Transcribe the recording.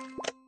you